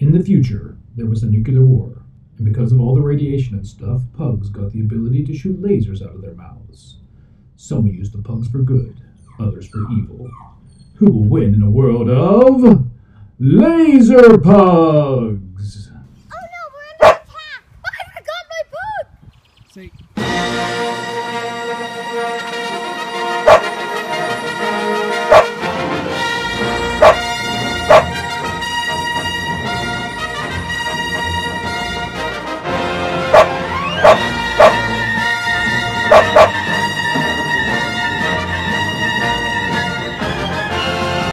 In the future, there was a nuclear war, and because of all the radiation and stuff, pugs got the ability to shoot lasers out of their mouths. Some used the pugs for good, others for evil. Who will win in a world of laser pugs? Oh no, we're under attack! Oh, I forgot my book! Say,